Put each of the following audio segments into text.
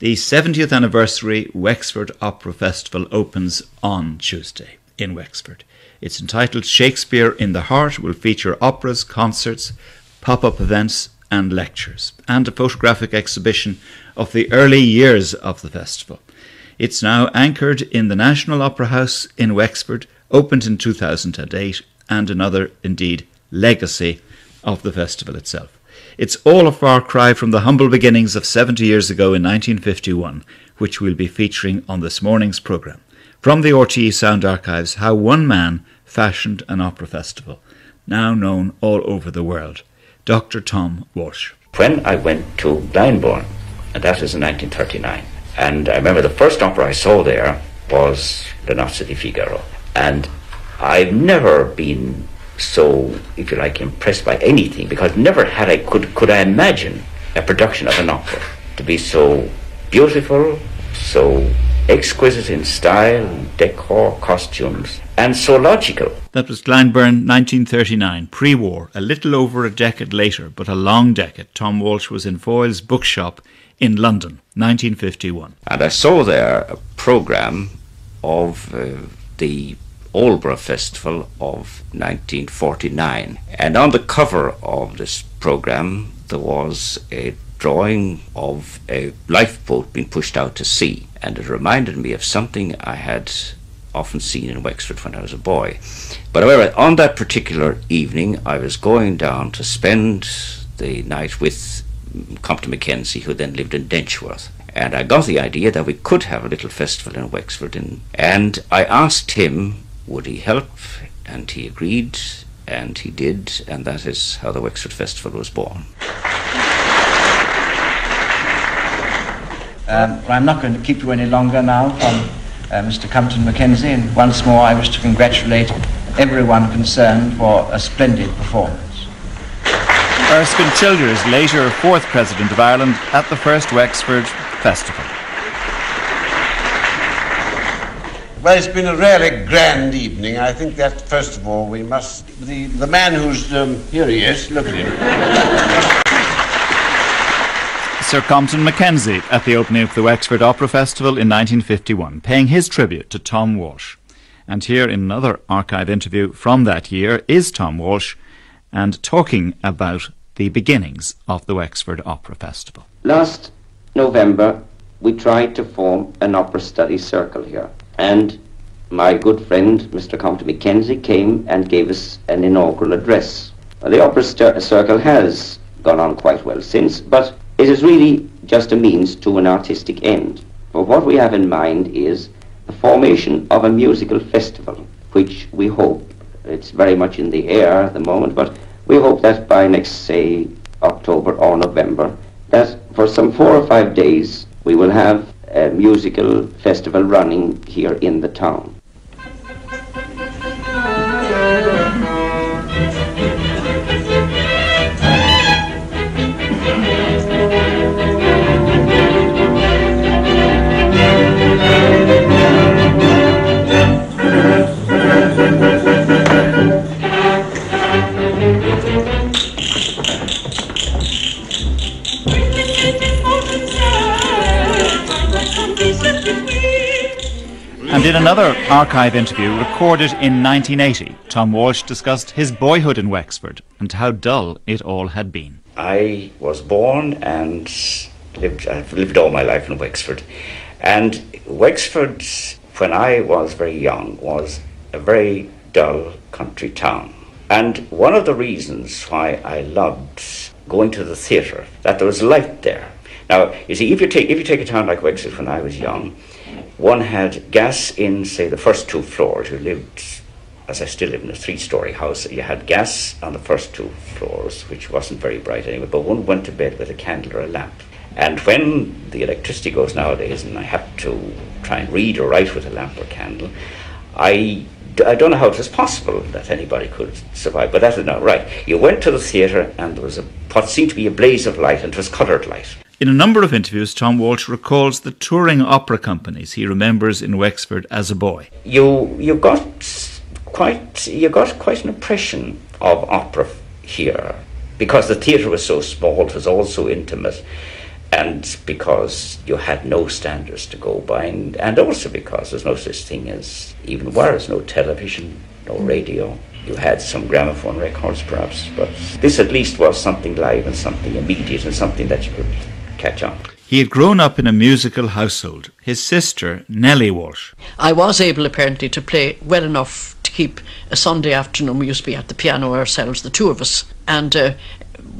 The 70th anniversary Wexford Opera Festival opens on Tuesday in Wexford. It's entitled Shakespeare in the Heart, will feature operas, concerts, pop up events, and lectures, and a photographic exhibition of the early years of the festival. It's now anchored in the National Opera House in Wexford, opened in 2008, and another, indeed, legacy of the festival itself. It's all a far cry from the humble beginnings of 70 years ago in 1951, which we'll be featuring on this morning's programme. From the RTE Sound Archives, how one man fashioned an opera festival, now known all over the world. Dr. Tom Walsh. When I went to Glyndebourne, and that was in 1939, and I remember the first opera I saw there was Le Nozze di Figaro. And I've never been so, if you like, impressed by anything because never had I could could I imagine a production of an opera to be so beautiful, so exquisite in style, decor, costumes, and so logical. That was Glyndebourne, 1939, pre war, a little over a decade later, but a long decade. Tom Walsh was in Foyle's bookshop in London, 1951. And I saw there a programme of uh, the Aldeburgh Festival of 1949. And on the cover of this programme, there was a drawing of a lifeboat being pushed out to sea. And it reminded me of something I had often seen in Wexford when I was a boy. But however, on that particular evening, I was going down to spend the night with Compton Mackenzie, who then lived in Denchworth. And I got the idea that we could have a little festival in Wexford. And I asked him would he help? And he agreed, and he did, and that is how the Wexford Festival was born. Um, I'm not going to keep you any longer now from uh, Mr. Compton Mackenzie, and once more I wish to congratulate everyone concerned for a splendid performance. Erskine Childers, later fourth President of Ireland, at the first Wexford Festival. Well, it's been a really grand evening. I think that, first of all, we must. The, the man who's. Um, here he is, look at him. Sir Compton Mackenzie at the opening of the Wexford Opera Festival in 1951, paying his tribute to Tom Walsh. And here in another archive interview from that year is Tom Walsh and talking about the beginnings of the Wexford Opera Festival. Last November, we tried to form an opera study circle here. And my good friend, Mr. Compton Mackenzie, came and gave us an inaugural address. The Opera Circle has gone on quite well since, but it is really just a means to an artistic end. For what we have in mind is the formation of a musical festival, which we hope, it's very much in the air at the moment, but we hope that by next, say, October or November, that for some four or five days we will have musical festival running here in the town. In another archive interview recorded in 1980, Tom Walsh discussed his boyhood in Wexford and how dull it all had been. I was born and lived, I've lived all my life in Wexford. And Wexford, when I was very young, was a very dull country town. And one of the reasons why I loved going to the theatre, that there was light there. Now, you see, if you take, if you take a town like Wexford when I was young, one had gas in, say, the first two floors. You lived, as I still live in a three story house, you had gas on the first two floors, which wasn't very bright anyway, but one went to bed with a candle or a lamp. And when the electricity goes nowadays, and I have to try and read or write with a lamp or candle, I I don't know how it was possible that anybody could survive, but that is not right. You went to the theatre and there was a, what seemed to be a blaze of light, and it was coloured light. In a number of interviews, Tom Walsh recalls the touring opera companies he remembers in Wexford as a boy. You you got quite you got quite an impression of opera here because the theatre was so small. It was also intimate. Uh, and because you had no standards to go by, and, and also because there's no such thing as even wires, no television, no radio. You had some gramophone records, perhaps, but this at least was something live and something immediate and something that you could catch on. He had grown up in a musical household. His sister, Nellie Walsh. I was able, apparently, to play well enough to keep a Sunday afternoon. We used to be at the piano ourselves, the two of us, and uh,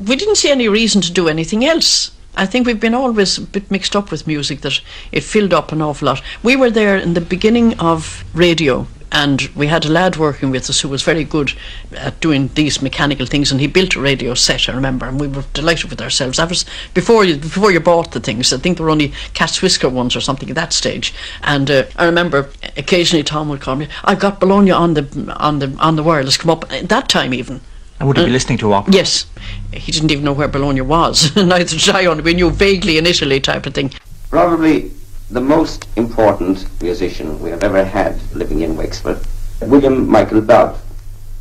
we didn't see any reason to do anything else. I think we've been always a bit mixed up with music that it filled up an awful lot. We were there in the beginning of radio and we had a lad working with us who was very good at doing these mechanical things and he built a radio set I remember and we were delighted with ourselves that was before you before you bought the things I think there were only cat's whisker ones or something at that stage and uh, I remember occasionally Tom would call me I've got Bologna on the on the on the wireless come up at that time even and would he be listening to opera? Yes. He didn't even know where Bologna was. Neither did I, only we knew vaguely in Italy type of thing. Probably the most important musician we have ever had living in Wexford, William Michael Balfe.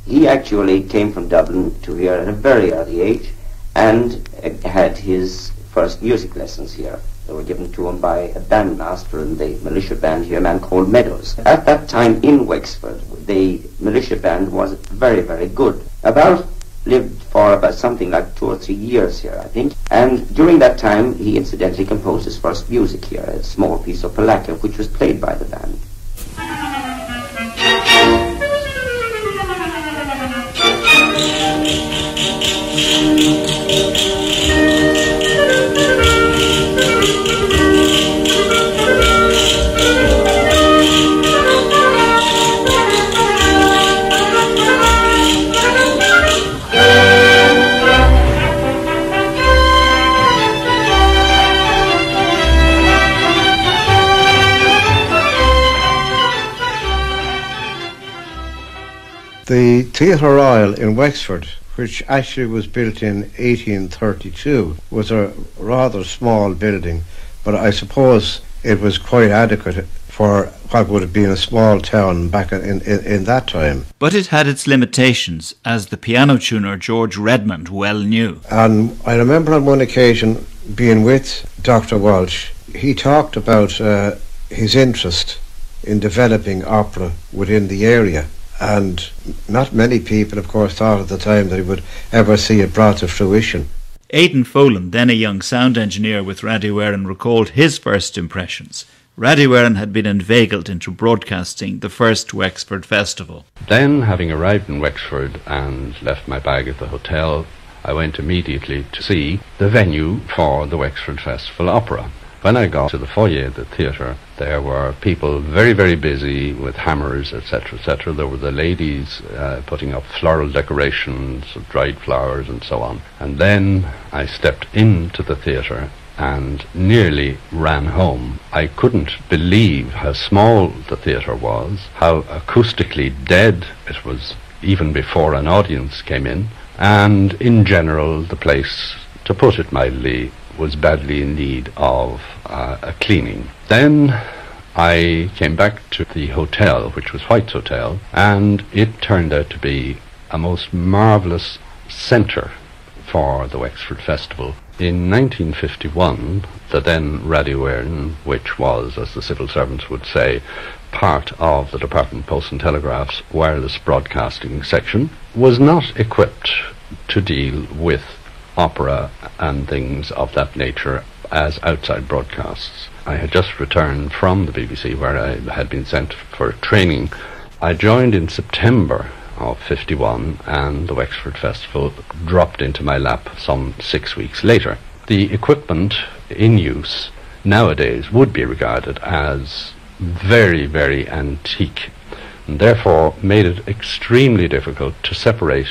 He actually came from Dublin to here at a very early age and had his first music lessons here. They were given to him by a bandmaster in the militia band here, a man called Meadows. At that time in Wexford, the militia band was very, very good. About lived for about something like two or three years here, I think. And during that time, he incidentally composed his first music here, a small piece of Polacca, which was played by the band. Theatre Royal in Wexford, which actually was built in 1832, was a rather small building, but I suppose it was quite adequate for what would have been a small town back in, in, in, that time. But it had its limitations, as the piano tuner George Redmond well knew. And I remember on one occasion being with Dr. Walsh, he talked about uh, his interest in developing opera within the area and not many people, of course, thought at the time that he would ever see it brought to fruition. Aidan Folan, then a young sound engineer with Radio Éireann, recalled his first impressions. Radio Éireann had been inveigled into broadcasting the first Wexford Festival. Then, having arrived in Wexford and left my bag at the hotel, I went immediately to see the venue for the Wexford Festival Opera. When I got to the foyer of the theatre, there were people very, very busy with hammers, etc., etc. There were the ladies uh, putting up floral decorations of dried flowers and so on. And then I stepped into the theatre and nearly ran home. I couldn't believe how small the theatre was, how acoustically dead it was even before an audience came in, and in general the place, to put it mildly, was badly in need of uh, a cleaning. Then I came back to the hotel, which was White's Hotel, and it turned out to be a most marvellous centre for the Wexford Festival. In 1951, the then Radio which was, as the civil servants would say, part of the Department of Post and Telegraph's wireless broadcasting section, was not equipped to deal with opera and things of that nature as outside broadcasts. I had just returned from the BBC where I had been sent for training. I joined in September of 51 and the Wexford Festival dropped into my lap some six weeks later. The equipment in use nowadays would be regarded as very, very antique and therefore made it extremely difficult to separate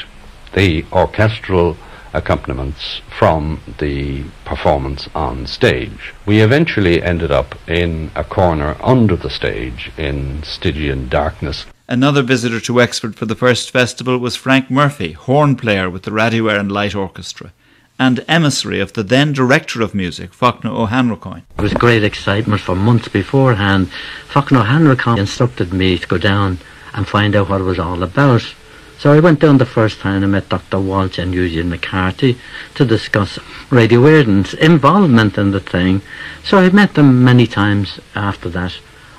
the orchestral accompaniments from the performance on stage. We eventually ended up in a corner under the stage in Stygian darkness. Another visitor to Wexford for the first festival was Frank Murphy, horn player with the Radio and Light Orchestra and emissary of the then Director of Music, Fachtna Ó hAnnracháin. It was great excitement for months beforehand. Fachtna Ó hAnnracháin instructed me to go down and find out what it was all about. So I went down the first time and met Dr. Walsh and Eugene McCarthy to discuss Radio Éireann's involvement in the thing. So I met them many times after that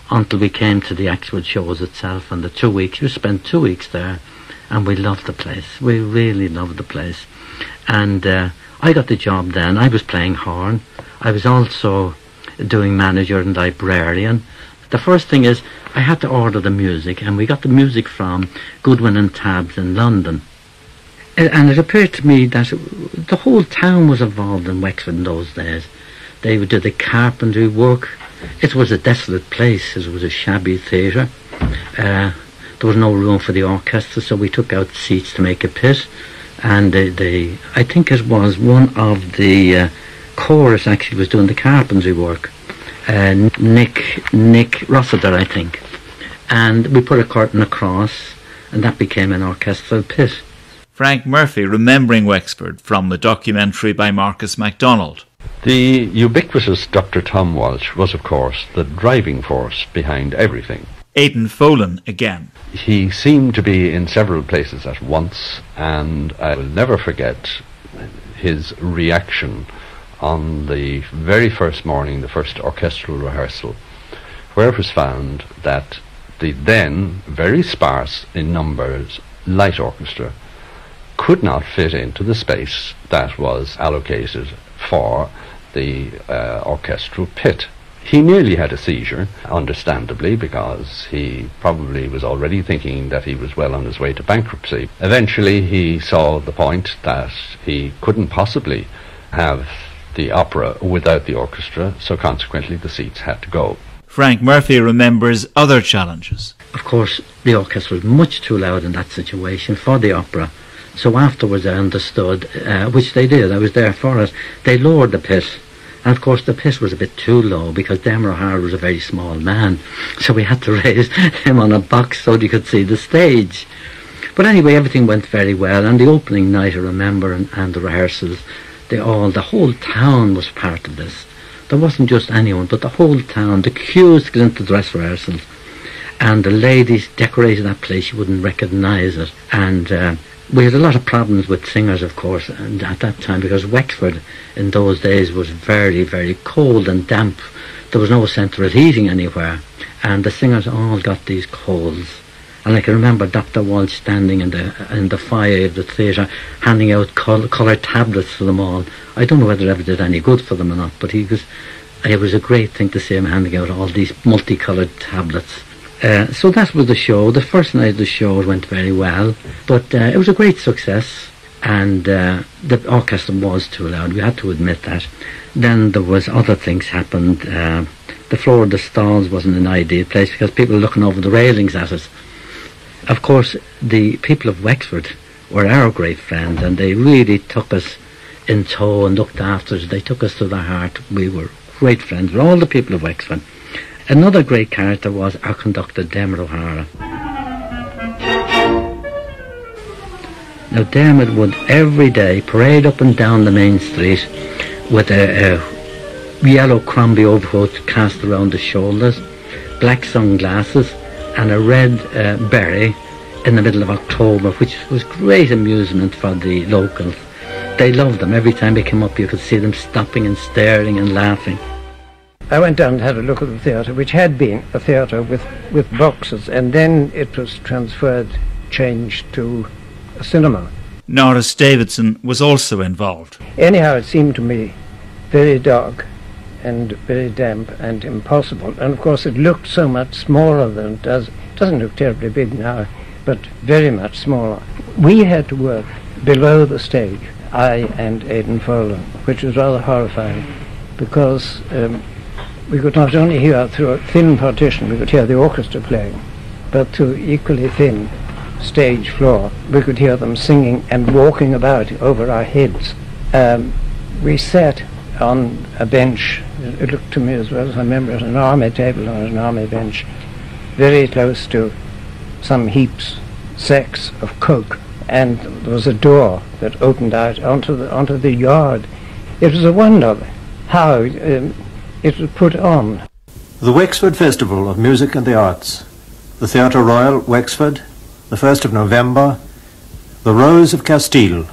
until we came to the actual shows itself and the two weeks. We spent two weeks there and we loved the place. We really loved the place. And uh, I got the job then. I was playing horn. I was also doing manager and librarian. The first thing is I had to order the music, and we got the music from Goodwin and Tabbs in London. And it appeared to me that the whole town was involved in Wexford in those days. They would do the carpentry work. It was a desolate place. It was a shabby theatre. Uh, there was no room for the orchestra, so we took out seats to make a pit. And the, the I think it was one of the uh, chorus actually was doing the carpentry work. Uh, Nick Nick Rossiter, I think. And we put a curtain across, and that became an orchestral pit. Frank Murphy remembering Wexford from the documentary by Marcus MacDonald. The ubiquitous Dr. Tom Walsh was, of course, the driving force behind everything. Aidan Folan again. He seemed to be in several places at once, and I will never forget his reaction on the very first morning, the first orchestral rehearsal, where it was found that the then very sparse in numbers light orchestra could not fit into the space that was allocated for the uh, orchestral pit. He nearly had a seizure, understandably, because he probably was already thinking that he was well on his way to bankruptcy. Eventually, he saw the point that he couldn't possibly have the opera without the orchestra, so consequently the seats had to go. Frank Murphy remembers other challenges. Of course, the orchestra was much too loud in that situation for the opera. So afterwards I understood, uh, which they did, I was there for it, they lowered the pit. And of course the pit was a bit too low because Dermot O'Hara was a very small man. So we had to raise him on a box so he could see the stage. But anyway, everything went very well. And the opening night, I remember, and, and the rehearsals, they all, the whole town was part of this. There wasn't just anyone, but the whole town, the queues to get into dress rehearsals. And the ladies decorated that place, you wouldn't recognise it. And uh, we had a lot of problems with singers, of course, and at that time, because Wexford in those days was very, very cold and damp. There was no central heating anywhere. And the singers all got these colds. And I can remember Dr. Walsh standing in the in the foyer of the theatre, handing out col- coloured tablets for them all. I don't know whether it ever did any good for them or not, but he was. It was a great thing to see him handing out all these multicoloured tablets. Uh, so that was the show. The first night of the show went very well, but uh, it was a great success. And uh, the orchestra was too loud. We had to admit that. Then there was other things happened. Uh, the floor of the stalls wasn't an ideal place because people were looking over the railings at us. Of course, the people of Wexford were our great friends, and they really took us in tow and looked after us. They took us to their heart. We were great friends with all the people of Wexford. Another great character was our conductor, Dermot O'Hara. Now, Dermot would every day parade up and down the main street with a, a yellow Crombie overcoat cast around his shoulders, black sunglasses, and a red uh, beret in the middle of October, which was great amusement for the locals. They loved them. Every time they came up, you could see them stopping and staring and laughing. I went down and had a look at the theatre, which had been a theatre with, with boxes, and then it was transferred, changed to a cinema. Norris Davidson was also involved. Anyhow, it seemed to me very dark and very damp and impossible. And of course, it looked so much smaller than it does. It doesn't look terribly big now, but very much smaller. We had to work below the stage, I and Aidan Folan, which was rather horrifying because um, we could not only hear through a thin partition, we could hear the orchestra playing, but through equally thin stage floor, we could hear them singing and walking about over our heads. Um, we sat on a bench, it looked to me as well as I remember it, an army table on an army bench, very close to some heaps, sacks of coke, and there was a door that opened out onto the, onto the yard. It was a wonder how um, it was put on. The Wexford Festival of Music and the Arts, the Theatre Royal, Wexford, the 1st of November, The Rose of Castile.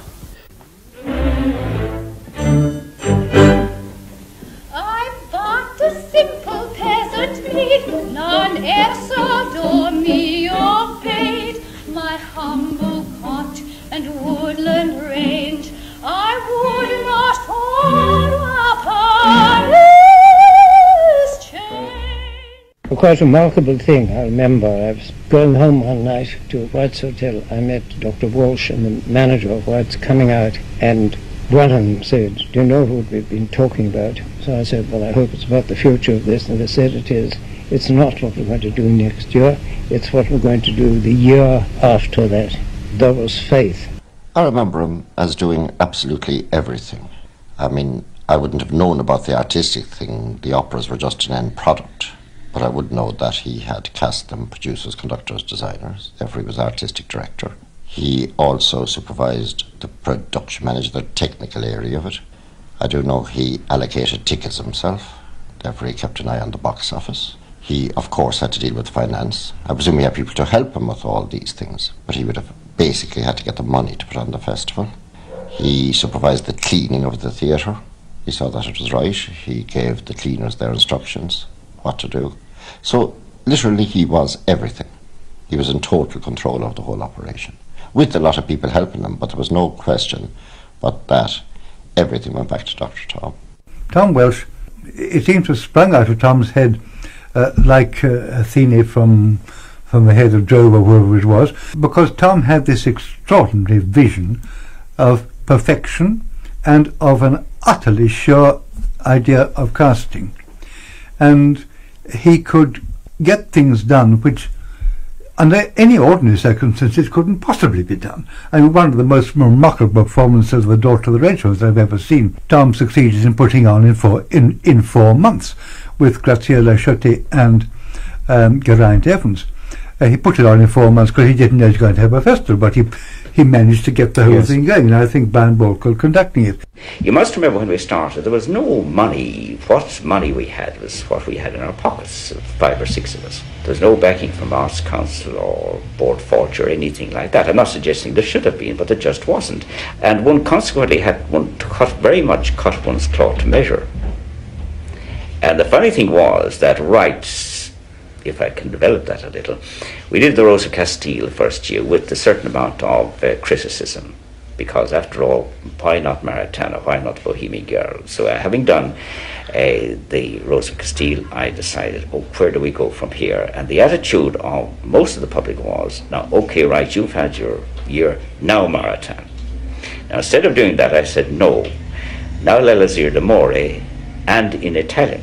Quite remarkable thing, I remember. I was going home one night to White's Hotel. I met Dr. Walsh and the manager of White's coming out, and them said, Do you know what we've been talking about? So I said, Well, I hope it's about the future of this. And they said, It is. It's not what we're going to do next year, it's what we're going to do the year after that. There was faith. I remember him as doing absolutely everything. I mean, I wouldn't have known about the artistic thing. The operas were just an end product. But I would know that he had cast them producers, conductors, designers. Therefore, he was artistic director. He also supervised the production manager, the technical area of it. I do know he allocated tickets himself. Therefore, he kept an eye on the box office. He, of course, had to deal with finance. I presume he had people to help him with all these things, but he would have basically had to get the money to put on the festival. He supervised the cleaning of the theatre. He saw that it was right. He gave the cleaners their instructions, what to do. So, literally, he was everything. He was in total control of the whole operation, with a lot of people helping him, but there was no question but that everything went back to Dr. Tom. Tom Welsh, it seems to have sprung out of Tom's head uh, like uh, Athene from from the head of Jove or whoever it was, because Tom had this extraordinary vision of perfection and of an utterly sure idea of casting. And he could get things done which under any ordinary circumstances couldn't possibly be done. I mean, one of the most remarkable performances of The Daughter of the Red I've ever seen, Tom succeeded in putting on in four, in, in four months with Graziella Sciutti and um, Geraint Evans. Uh, he put it on in four months because he didn't know he was going to have a festival, but he he managed to get the whole Yes. thing going. And I think Bryan Balkwill conducting it. You must remember when we started, there was no money. What money we had was what we had in our pockets, five or six of us. There was no backing from Arts Council or Bord Fáilte or anything like that. I'm not suggesting there should have been, but there just wasn't. And one consequently had one to cut very much cut one's cloth to measure. And the funny thing was that rights, if I can develop that a little, we did the Rosa Castile first year with a certain amount of uh, criticism, because after all, why not Maritana? Why not Bohemian Girl? So, uh, having done uh, the Rosa Castile, I decided, oh, where do we go from here? And the attitude of most of the public was, now, okay, right, you've had your year, now Maritana. Now, instead of doing that, I said, no, now l'Elisir d'Amore, and in Italian.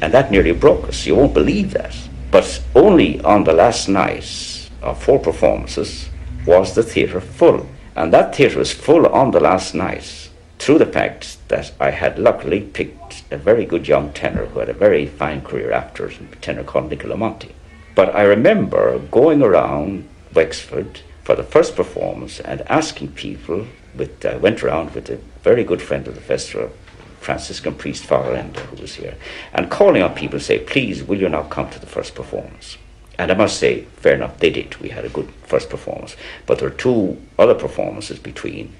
And that nearly broke us. You won't believe that. But only on the last night of four performances was the theatre full. And that theatre was full on the last night through the fact that I had luckily picked a very good young tenor who had a very fine career after, a tenor called Nicola Monti. But I remember going around Wexford for the first performance and asking people, with, I went around with a very good friend of the festival, Franciscan priest Father Ender, who was here, and calling on people say, please, will you now come to the first performance? And I must say, fair enough, they did. We had a good first performance. But there were two other performances between,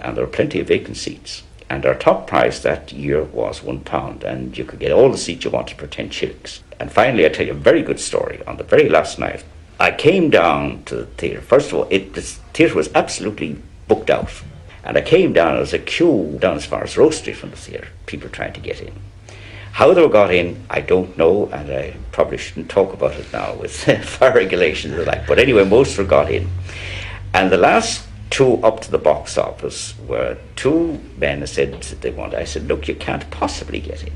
and there were plenty of vacant seats. And our top prize that year was one pound, and you could get all the seats you wanted for 10 shillings. And finally, I tell you a very good story. On the very last night, I came down to the theatre. First of all, it, the theatre was absolutely booked out. And I came down, there was a queue down as far as Rowe Street from the theatre, people trying to get in. How they were got in, I don't know, and I probably shouldn't talk about it now with fire regulations and the like. But anyway, most were got in. And the last two up to the box office were two men who said they wanted. I said, look, you can't possibly get in.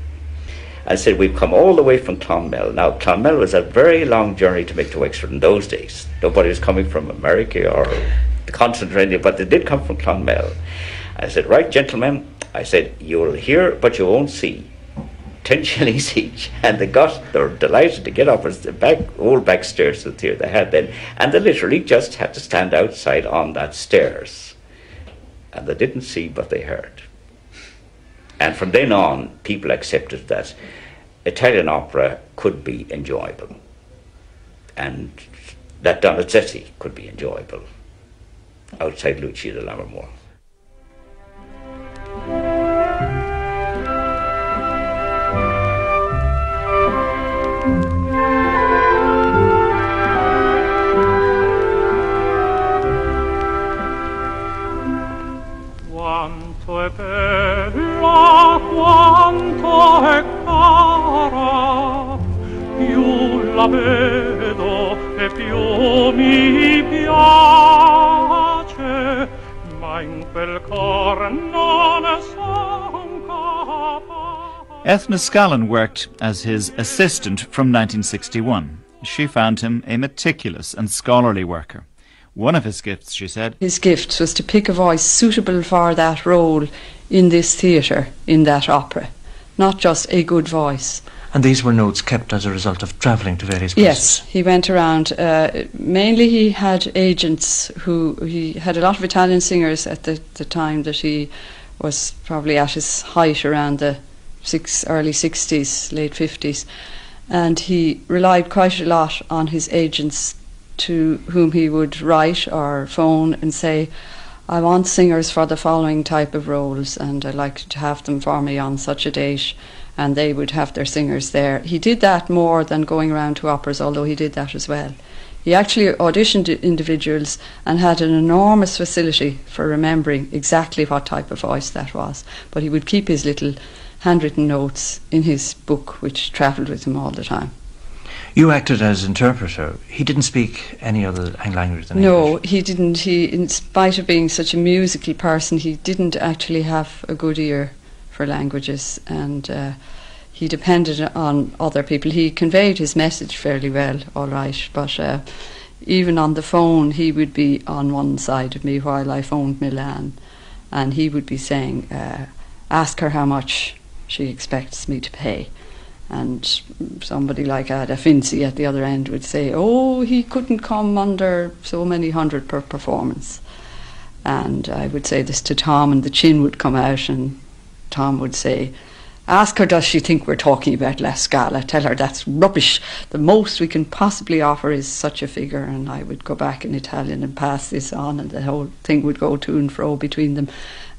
I said, we've come all the way from Clonmel. Now, Clonmel was a very long journey to make to Wexford in those days. Nobody was coming from America or anything, but they did come from Clonmel. I said, right, gentlemen, I said, you'll hear, but you won't see. 10 shillings each. And they got, they were delighted to get up as the back, old back stairs to the theatre they had then. And they literally just had to stand outside on that stairs. And they didn't see, but they heard. And from then on, people accepted that Italian opera could be enjoyable. And that Donizetti could be enjoyable. Outside Lucia di Lammermoor. Ethna Scallon worked as his assistant from 1961. She found him a meticulous and scholarly worker. One of his gifts, she said, His gift was to pick a voice suitable for that role in this theatre, in that opera. Not just a good voice. And these were notes kept as a result of travelling to various places. Yes, he went around. Uh, mainly, he had agents who he had a lot of Italian singers at the, the time that he was probably at his height around the six, early 60s, late 50s. And he relied quite a lot on his agents to whom he would write or phone and say, I want singers for the following type of roles, and I'd like to have them for me on such a date, and they would have their singers there. He did that more than going around to operas, although he did that as well. He actually auditioned individuals and had an enormous facility for remembering exactly what type of voice that was. But he would keep his little handwritten notes in his book, which travelled with him all the time. You acted as interpreter. He didn't speak any other language than No, English. he didn't. He, in spite of being such a musical person, he didn't actually have a good ear for languages, and uh, he depended on other people. He conveyed his message fairly well, all right, but uh, even on the phone, he would be on one side of me while I phoned Milan, and he would be saying, uh, "Ask her how much she expects me to pay." And somebody like Ada Finzi at the other end would say, "Oh, he couldn't come under so many hundred per performance." And I would say this to Tom, and the chin would come out, and Tom would say, Ask her, does she think we're talking about La Scala? Tell her that's rubbish. The most we can possibly offer is such a figure. And I would go back in Italian and pass this on, and the whole thing would go to and fro between them.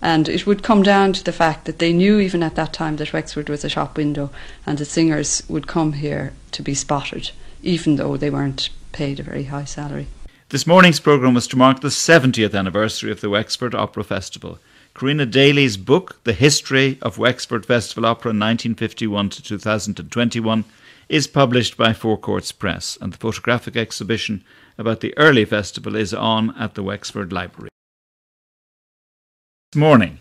And it would come down to the fact that they knew, even at that time, that Wexford was a shop window, and the singers would come here to be spotted, even though they weren't paid a very high salary. This morning's programme was to mark the 70th anniversary of the Wexford Opera Festival. Karina Daly's book, The History of Wexford Festival Opera 1951 to 2021, is published by Four Courts Press, and the photographic exhibition about the early festival is on at the Wexford Library. This morning,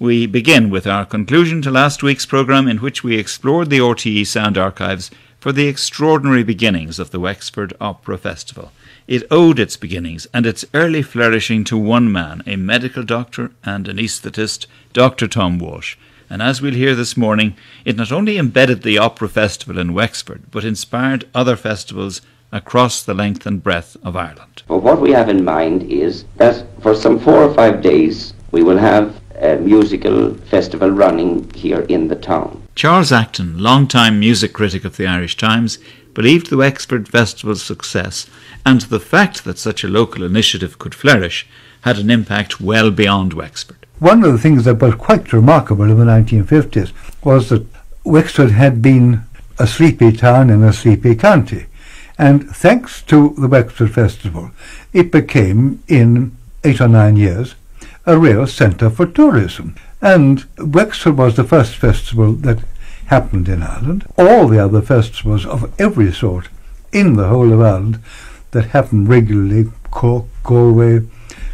we begin with our conclusion to last week's programme, in which we explored the RTE sound archives for the extraordinary beginnings of the Wexford Opera Festival. It owed its beginnings and its early flourishing to one man, a medical doctor and an anaesthetist, Dr. Tom Walsh. And as we'll hear this morning, it not only embedded the Opera Festival in Wexford, but inspired other festivals across the length and breadth of Ireland. But what we have in mind is that for some four or five days we will have a musical festival running here in the town. Charles Acton, long-time music critic of the Irish Times, believed the Wexford Festival's success and the fact that such a local initiative could flourish had an impact well beyond Wexford. One of the things that was quite remarkable in the 1950s was that Wexford had been a sleepy town in a sleepy county. And thanks to the Wexford Festival, it became, in eight or nine years, a real centre for tourism. And Wexford was the first festival that happened in Ireland. All the other festivals of every sort in the whole of Ireland that happened regularly, Cork, Galway,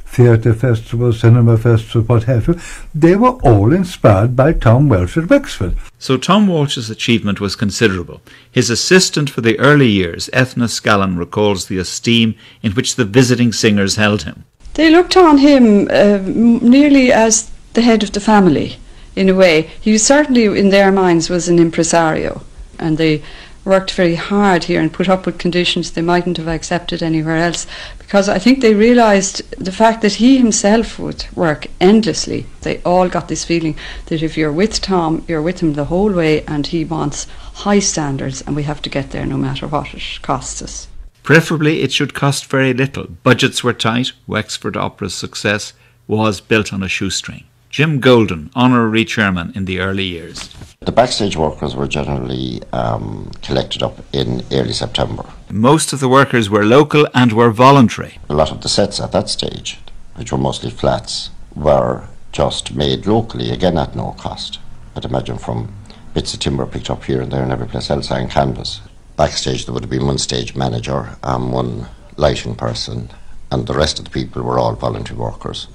theatre festivals, cinema festivals, what have you, they were all inspired by Tom Welsh at Wexford. So Tom Walsh's achievement was considerable. His assistant for the early years, Ethna Scallon, recalls the esteem in which the visiting singers held him. They looked on him uh, nearly as the head of the family, in a way. He certainly, in their minds, was an impresario, and they worked very hard here and put up with conditions they mightn't have accepted anywhere else because I think they realised the fact that he himself would work endlessly. They all got this feeling that if you're with Tom, you're with him the whole way and he wants high standards and we have to get there no matter what it costs us. Preferably, it should cost very little. Budgets were tight. Wexford Opera's success was built on a shoestring. Jim Golden, honorary chairman in the early years. The backstage workers were generally um, collected up in early September. Most of the workers were local and were voluntary. A lot of the sets at that stage, which were mostly flats, were just made locally, again at no cost. I'd imagine from bits of timber picked up here and there and every place else on canvas. Backstage there would have been one stage manager and one lighting person, and the rest of the people were all voluntary workers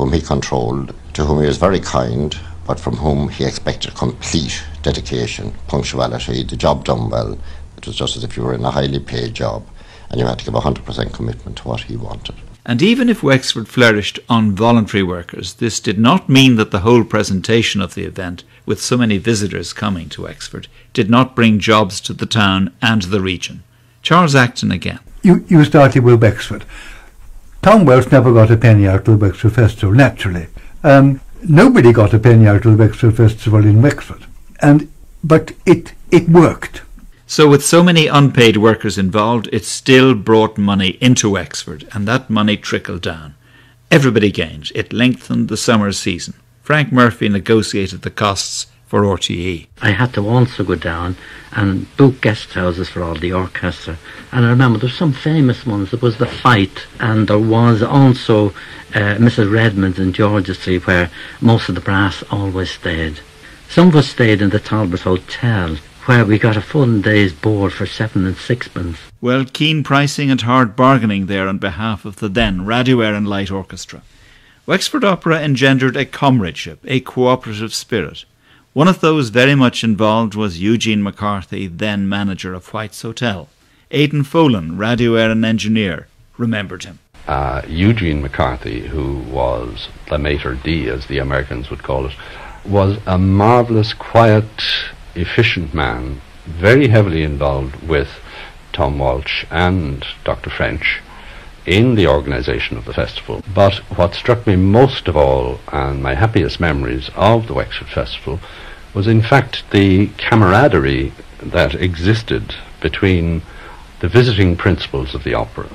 whom he controlled, to whom he was very kind, but from whom he expected complete dedication, punctuality, the job done well. It was just as if you were in a highly paid job and you had to give 100% commitment to what he wanted. And even if Wexford flourished on voluntary workers, this did not mean that the whole presentation of the event, with so many visitors coming to Wexford, did not bring jobs to the town and the region. Charles Acton again. You, you started with Wexford. Tom Welsh never got a penny out of the Wexford Festival, naturally. Um, nobody got a penny out of the Wexford Festival in Wexford. And, but it, it worked. So, with so many unpaid workers involved, it still brought money into Wexford, and that money trickled down. Everybody gained. It lengthened the summer season. Frank Murphy negotiated the costs for RTE. I had to also go down and book guest houses for all the orchestra. And I remember there's some famous ones. There was the Fight, and there was also uh, Mrs. Redmond's in George's Street, where most of the brass always stayed. Some of us stayed in the Talbot Hotel, where we got a full day's board for seven and sixpence. Well, keen pricing and hard bargaining there on behalf of the then Radio and Light Orchestra. Wexford Opera engendered a comradeship, a cooperative spirit. One of those very much involved was Eugene McCarthy, then manager of White's Hotel. Aidan Folan, Radio Éireann engineer, remembered him. Uh, Eugene McCarthy, who was the maître d', as the Americans would call it, was a marvellous, quiet, efficient man, very heavily involved with Tom Walsh and Dr. French in the organisation of the festival. But what struck me most of all, and my happiest memories of the Wexford Festival, was in fact the camaraderie that existed between the visiting principals of the opera,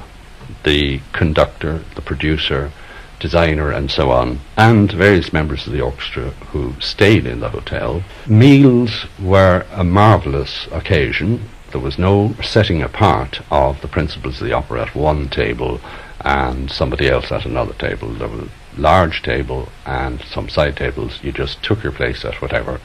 the conductor, the producer, designer, and so on, and various members of the orchestra who stayed in the hotel. Meals were a marvellous occasion. There was no setting apart of the principals of the opera at one table and somebody else at another table. There was a large table and some side tables. You just took your place at whatever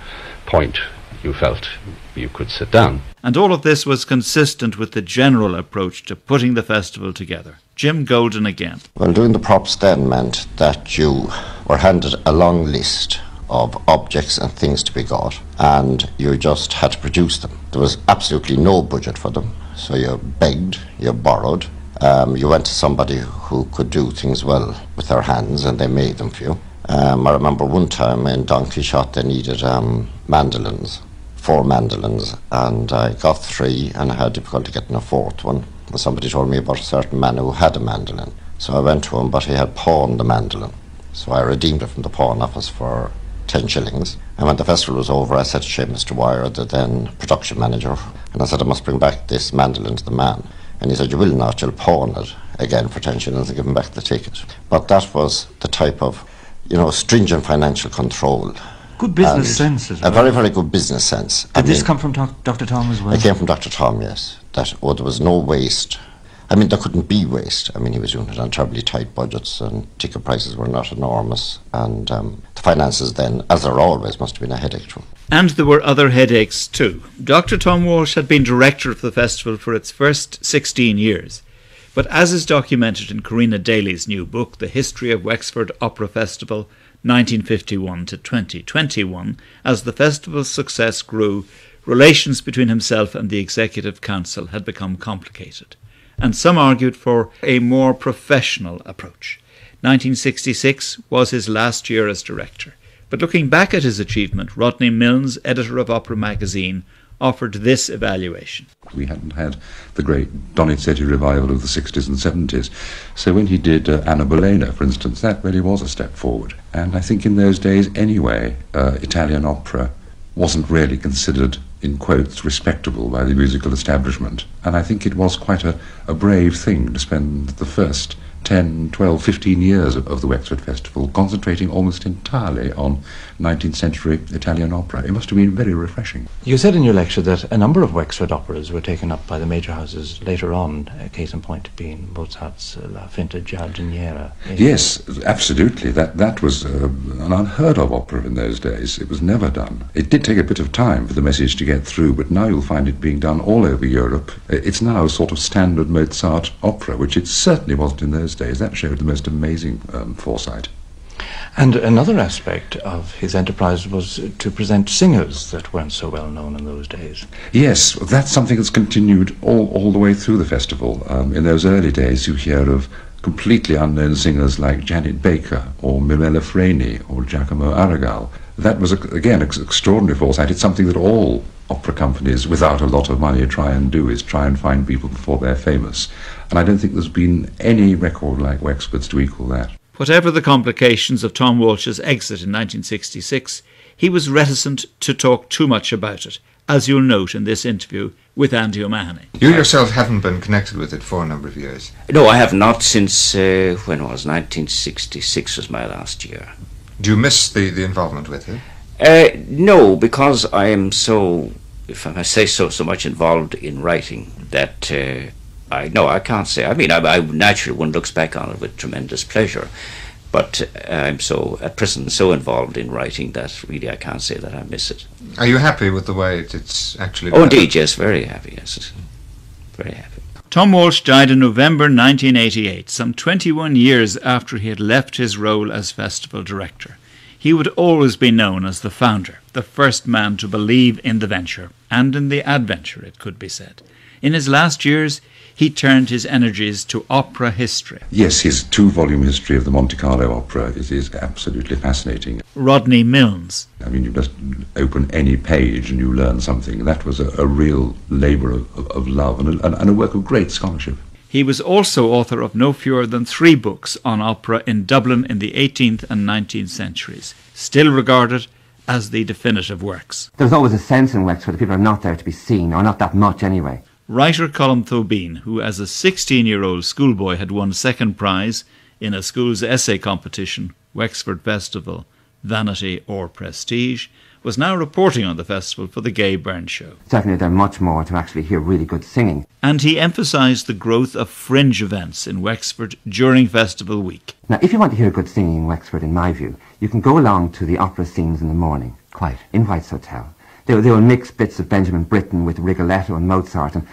point you felt you could sit down. And all of this was consistent with the general approach to putting the festival together. Jim Golden again. Well, doing the props then meant that you were handed a long list of objects and things to be got, and you just had to produce them. There was absolutely no budget for them, so you begged, you borrowed, um, you went to somebody who could do things well with their hands, and they made them for you. Um, I remember one time in Don Quixote they needed um, mandolins, four mandolins, and I got three, and I had difficulty getting a fourth one. Somebody told me about a certain man who had a mandolin. So I went to him, but he had pawned the mandolin. So I redeemed it from the pawn office for 10 shillings. And when the festival was over, I said to Seamus Dwyer, the then production manager, and I said, I must bring back this mandolin to the man. And he said, You will not, you'll pawn it again for 10 shillings and give him back the ticket. But that was the type of, you know, stringent financial control. Good business sense as A very, very good business sense. Did this come from Dr. Tom as well? It came from Dr. Tom, yes. That oh, there was no waste. I mean, there couldn't be waste. I mean, he was doing it on terribly tight budgets, and ticket prices were not enormous. And um, the finances then, as there always, must have been a headache to him. And there were other headaches too. Dr. Tom Walsh had been director of the festival for its first 16 years. But as is documented in Karina Daly's new book, The History of Wexford Opera Festival 1951 to 2021, as the festival's success grew, relations between himself and the Executive Council had become complicated. And some argued for a more professional approach. 1966 was his last year as director. But looking back at his achievement, Rodney Milnes, editor of Opera magazine, offered this evaluation. We hadn't had the great Donizetti revival of the 60s and 70s. So when he did uh, Anna Bolena, for instance, that really was a step forward. And I think in those days, anyway, uh, Italian opera wasn't really considered in quotes, respectable by the musical establishment. And I think it was quite a, a brave thing to spend the first 10, 12, 15 years of, of the Wexford Festival concentrating almost entirely on 19th century Italian opera. It must have been very refreshing. You said in your lecture that a number of Wexford operas were taken up by the major houses later on, uh, case in point being Mozart's uh, La Finta Giardiniera. Yes, absolutely. That that was uh, an unheard of opera in those days. It was never done. It did take a bit of time for the message to get through, but now you'll find it being done all over Europe. Uh, It's now a sort of standard Mozart opera, which it certainly wasn't in those days. That showed the most amazing um, foresight. And another aspect of his enterprise was to present singers that weren't so well known in those days. Yes, that's something that's continued all, all the way through the festival. Um, in those early days, you hear of completely unknown singers like Janet Baker or Mirella Freni or Giacomo Aragall. That was, a- again, ex- extraordinary foresight. It's something that all opera companies, without a lot of money, try and do, is try and find people before they're famous. And I don't think there's been any record like Wexford's to equal that. Whatever the complications of Tom Walsh's exit in 1966, he was reticent to talk too much about it, as you'll note in this interview with Andy O'Mahony. You yourself haven't been connected with it for a number of years. No, I have not since, uh, when was 1966 was my last year. Do you miss the, the involvement with it? Uh, no, because I am so, if I must say so, so much involved in writing that uh, I no, I can't say. I mean, I, I naturally one looks back on it with tremendous pleasure, but uh, I'm so at present so involved in writing that really I can't say that I miss it. Are you happy with the way it, it's actually Oh, indeed, yes, very happy. Yes, very happy. Tom Walsh died in November 1988, some 21 years after he had left his role as festival director. He would always be known as the founder, the first man to believe in the venture, and in the adventure, it could be said. In his last years, he turned his energies to opera history. Yes, his two volume history of the Monte Carlo opera is, is absolutely fascinating. Rodney Milnes, I mean, you just open any page and you learn something. That was a, a real labour of, of, of love and a, and a work of great scholarship. He was also author of no fewer than three books on opera in Dublin in the 18th and 19th centuries, still regarded as the definitive works. There's always a sense in Wexford that people are not there to be seen, or not that much anyway. Writer Colm Tóibín, who as a 16 year old schoolboy had won second prize in a school's essay competition, Wexford Festival, Vanity or Prestige, was now reporting on the festival for the Gay Byrne Show. Certainly, they're much more to actually hear really good singing. And he emphasised the growth of fringe events in Wexford during Festival Week. Now, if you want to hear good singing in Wexford, in my view, you can go along to the opera scenes in the morning, quite, in White's Hotel. They, they will mix bits of Benjamin Britten with Rigoletto and Mozart, and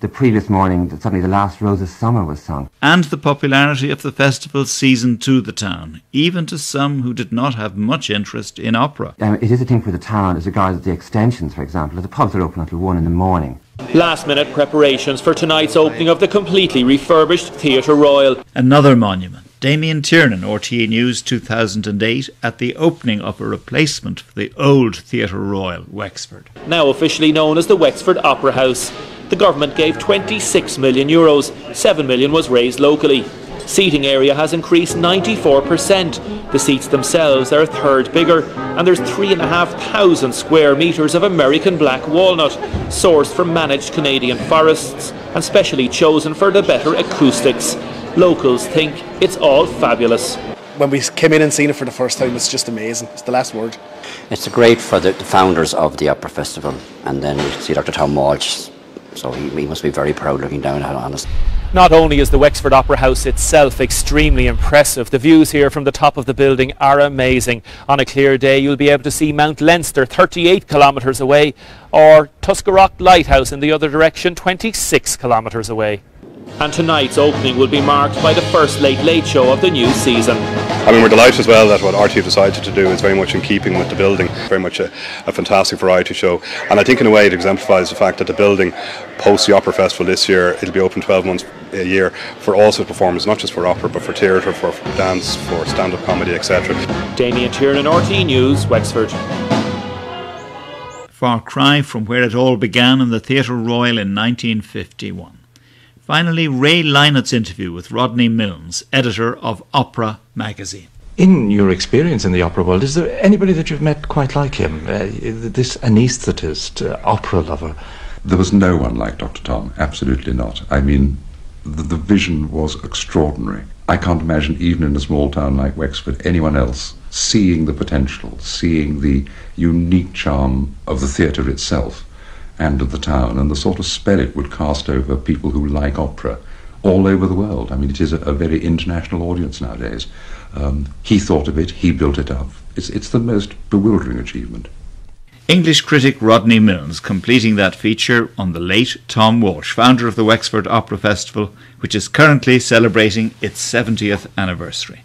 the previous morning, suddenly the last Rose of Summer was sung. And the popularity of the festival season to the town, even to some who did not have much interest in opera. Um, it is a thing for the town as regards the extensions, for example. The pubs are open until one in the morning. Last minute preparations for tonight's opening of the completely refurbished Theatre Royal. Another monument. Damien Tiernan, RTE News 2008, at the opening of a replacement for the old Theatre Royal, Wexford. Now officially known as the Wexford Opera House. The government gave 26 million euros, 7 million was raised locally. Seating area has increased 94%. The seats themselves are a third bigger, and there's 3,500 square metres of American black walnut, sourced from managed Canadian forests, and specially chosen for the better acoustics. Locals think it's all fabulous. When we came in and seen it for the first time, it's just amazing. It's the last word. It's a great for the, the founders of the Opera Festival, and then we see Dr. Tom Walsh, so he, he must be very proud looking down at us. Not only is the Wexford Opera House itself extremely impressive, the views here from the top of the building are amazing. On a clear day, you'll be able to see Mount Leinster 38 kilometres away, or Tuskar Rock Lighthouse in the other direction 26 kilometres away. And tonight's opening will be marked by the first Late Late Show of the new season. I mean, we're delighted as well that what RTE have decided to do is very much in keeping with the building, very much a, a fantastic variety show. And I think in a way it exemplifies the fact that the building, post the Opera Festival this year, it'll be open 12 months a year for all sorts of performers, not just for opera, but for theatre, for, for dance, for stand-up comedy, etc. Damien Tiernan, RTE News, Wexford. Far cry from where it all began in the Theatre Royal in 1951. Finally, Ray Lynott's interview with Rodney Milnes, editor of Opera magazine. In your experience in the opera world, is there anybody that you've met quite like him? Uh, this anaesthetist, uh, opera lover? There was no one like Dr. Tom, absolutely not. I mean, the, the vision was extraordinary. I can't imagine, even in a small town like Wexford, anyone else seeing the potential, seeing the unique charm of the theatre itself and of the town, and the sort of spell it would cast over people who like opera all over the world. I mean, it is a, a very international audience nowadays. Um, he thought of it, he built it up. It's, it's the most bewildering achievement. English critic Rodney Milnes completing that feature on the late Tom Walsh, founder of the Wexford Opera Festival, which is currently celebrating its 70th anniversary.